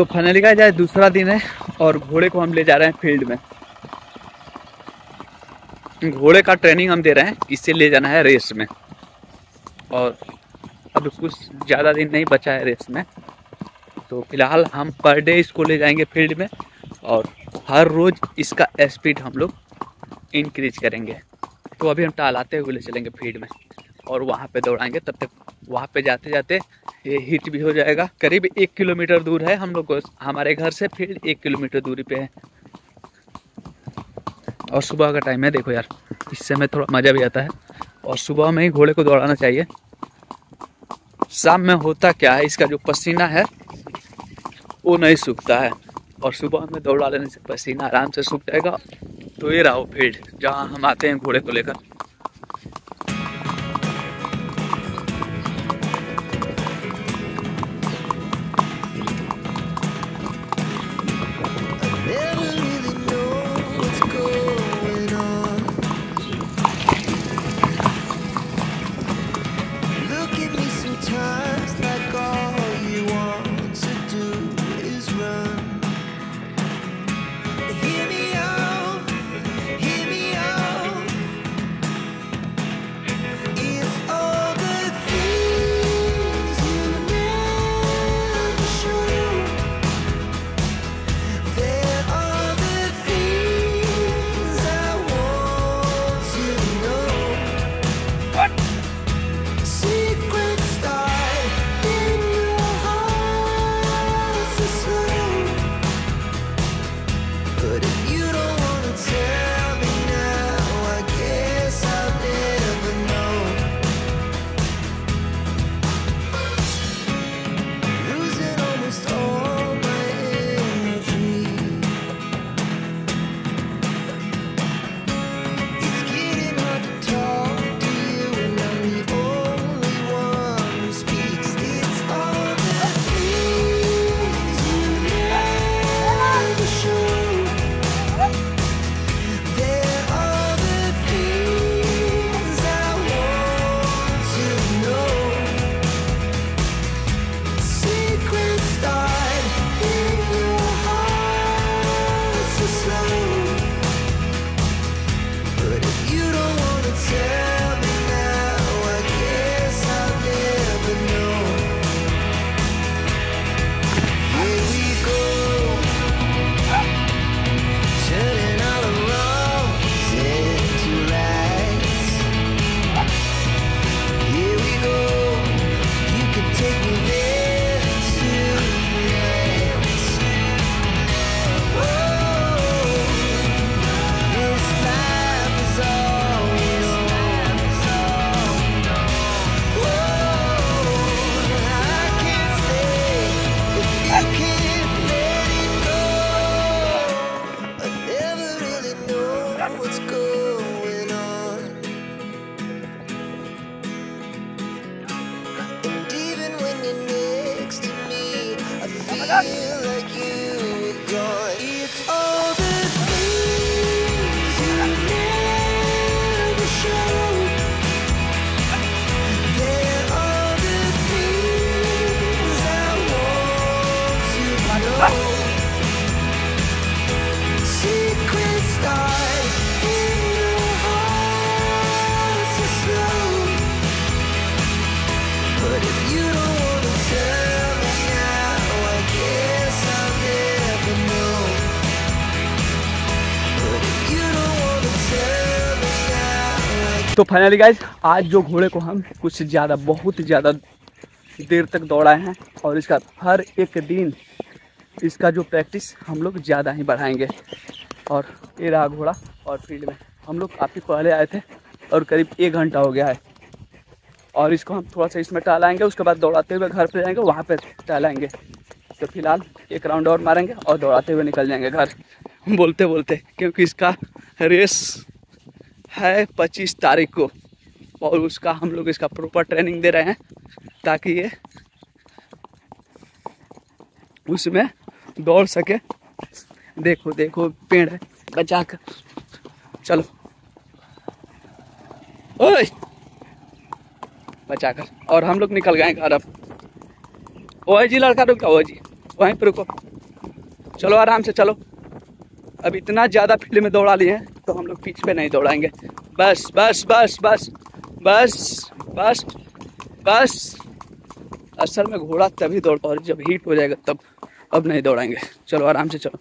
तो फाइनली का जाए दूसरा दिन है और घोड़े को हम ले जा रहे हैं फ़ील्ड में। घोड़े का ट्रेनिंग हम दे रहे हैं इससे ले जाना है रेस में। और अब कुछ ज़्यादा दिन नहीं बचा है रेस में। तो फ़िलहाल हम पर डे इसको ले जाएँगे फ़ील्ड में और हर रोज़ इसका स्पीड हम लोग इंक्रीज करेंगे। तो अभी हम टहलाते हुए ले चलेंगे फ़ील्ड में और वहाँ पे दौड़ाएँगे, तब तक वहाँ पे जाते जाते ये हिट भी हो जाएगा। करीब एक किलोमीटर दूर है हम लोग हमारे घर से फ़ील्ड एक किलोमीटर दूरी पे है। और सुबह का टाइम है, देखो यार, इससे में थोड़ा मज़ा भी आता है। और सुबह में ही घोड़े को दौड़ाना चाहिए। शाम में होता क्या है, इसका जो पसीना है, वो नहीं सूखता है। और सुबह में दौड़ा लेने से पसीना आराम से सूख जाएगा। तो ये रहा फ़ील्ड जहाँ हम आते हैं घोड़े को लेकर। Yeah. तो फाइनली गाइज़ आज जो घोड़े को हम कुछ ज़्यादा, बहुत ज़्यादा देर तक दौड़ाए हैं और इसका हर एक दिन इसका जो प्रैक्टिस हम लोग ज़्यादा ही बढ़ाएँगे। और ये रहा घोड़ा और फ़ील्ड में। हम लोग काफ़ी पहले आए थे और करीब एक घंटा हो गया है। और इसको हम थोड़ा सा इसमें टहलाएँगे, उसके बाद दौड़ाते हुए घर पे जाएँगे, वहाँ पे टहलाएँगे। तो फ़िलहाल एक राउंड और मारेंगे और दौड़ाते हुए निकल जाएँगे घर। बोलते बोलते क्योंकि इसका रेस है पच्चीस तारीख को और उसका हम लोग इसका प्रॉपर ट्रेनिंग दे रहे हैं ताकि ये उसमें दौड़ सके। देखो देखो, पेड़ है बचा कर चलो। ओए! बचा कर और हम लोग निकल गए घर अब। ओए जी, लड़का रुका ओए जी। वहीं पर रुको। चलो, आराम से चलो। अब इतना ज़्यादा फ़ील्ड में दौड़ा लिए हैं तो हम लोग पिच पे नहीं दौड़ाएँगे। बस बस बस बस बस बस बस। असल में घोड़ा तभी दौड़ और जब हीट हो जाएगा तब, अब नहीं दौड़ाएँगे। चलो, आराम से चलो।